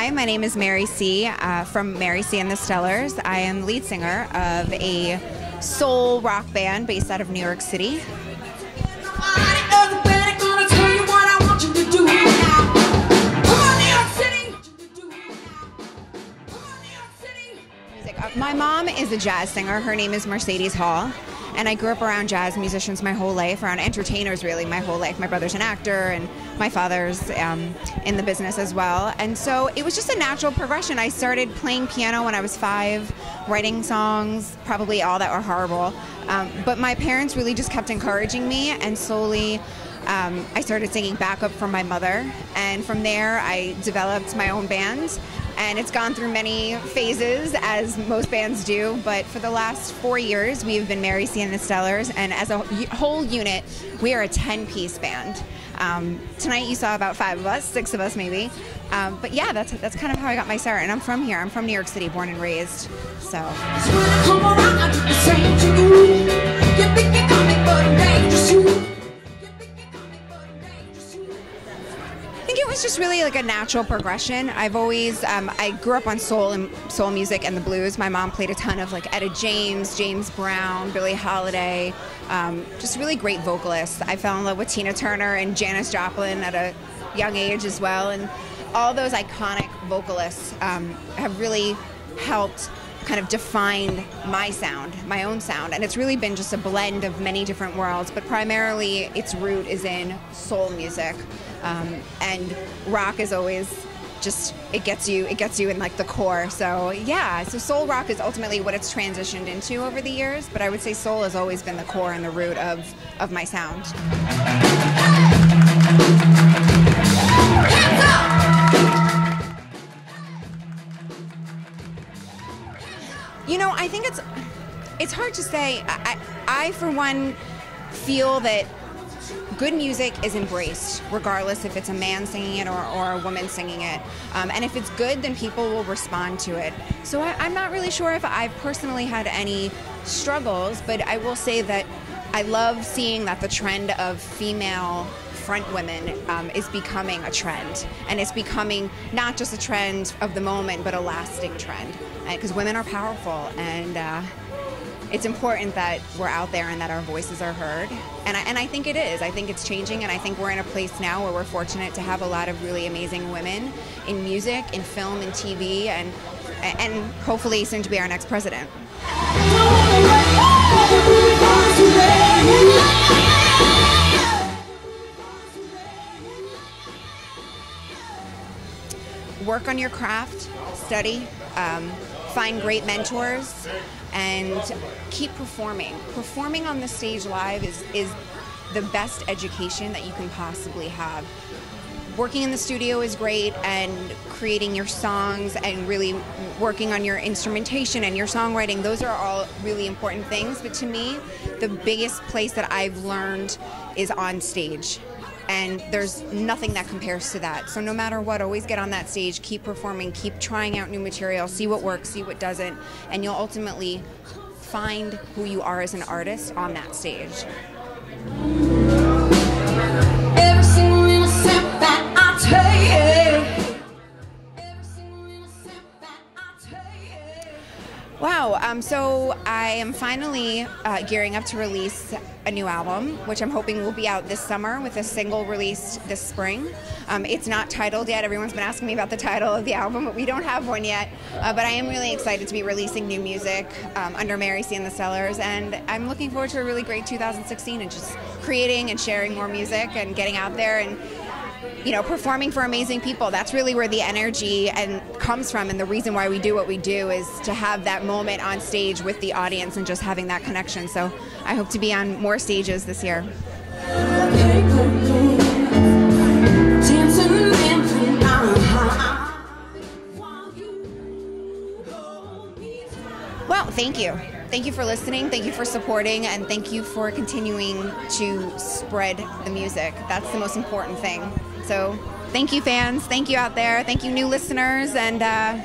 Hi, my name is Mary C. Uh, from Mary C. and the Stellars. I am lead singer of a soul rock band based out of New York City. Uh, my mom is a jazz singer. Her name is Mercedes Hall and I grew up around jazz musicians my whole life, around entertainers really my whole life. My brother's an actor, and my father's um, in the business as well. And so it was just a natural progression. I started playing piano when I was five, writing songs, probably all that were horrible. Um, but my parents really just kept encouraging me, and slowly. Um, I started singing backup for my mother, and from there I developed my own band and it's gone through many phases as most bands do. But for the last four years, we've been Mary C and the Stellars, and as a whole unit, we are a 10-piece band. Um, tonight you saw about five of us, six of us maybe. Um, but yeah, that's that's kind of how I got my start. And I'm from here. I'm from New York City, born and raised. So. Was just really like a natural progression. I've always um, I grew up on soul and soul music and the blues. My mom played a ton of like Etta James, James Brown, Billie Holiday, um, just really great vocalists. I fell in love with Tina Turner and Janis Joplin at a young age as well, and all those iconic vocalists um, have really helped kind of defined my sound, my own sound. And it's really been just a blend of many different worlds, but primarily its root is in soul music. Um, and rock is always just it gets you it gets you in like the core so yeah so soul rock is ultimately what it's transitioned into over the years but i would say soul has always been the core and the root of of my sound you know i think it's it's hard to say i i, for one feel that good music is embraced, regardless if it's a man singing it or, or a woman singing it. Um, and if it's good, then people will respond to it. So I, I'm not really sure if I've personally had any struggles, but I will say that I love seeing that the trend of female front women um, is becoming a trend. And it's becoming not just a trend of the moment, but a lasting trend. Because women are powerful and uh, it's important that we're out there and that our voices are heard. And I, and I think it is. I think it's changing, and I think we're in a place now where we're fortunate to have a lot of really amazing women in music, in film, in TV, and and hopefully soon to be our next president. Work on your craft, study, um, find great mentors, and keep performing. Performing on the stage live is, is the best education that you can possibly have. Working in the studio is great, and creating your songs and really working on your instrumentation and your songwriting, those are all really important things. But to me, the biggest place that I've learned is on stage and there's nothing that compares to that. So no matter what, always get on that stage, keep performing, keep trying out new material, see what works, see what doesn't, and you'll ultimately find who you are as an artist on that stage. Wow. Um, so I am finally uh, gearing up to release a new album, which I'm hoping will be out this summer with a single released this spring. Um, it's not titled yet. Everyone's been asking me about the title of the album, but we don't have one yet. Uh, but I am really excited to be releasing new music um, under Mary C and the Stellars, and I'm looking forward to a really great 2016 and just creating and sharing more music and getting out there and you know, performing for amazing people. That's really where the energy and comes from, and the reason why we do what we do is to have that moment on stage with the audience and just having that connection. So I hope to be on more stages this year. Well, thank you. Thank you for listening. Thank you for supporting, and thank you for continuing to spread the music. That's the most important thing. So thank you, fans. Thank you out there. Thank you, new listeners, and uh,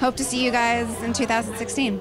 hope to see you guys in 2016.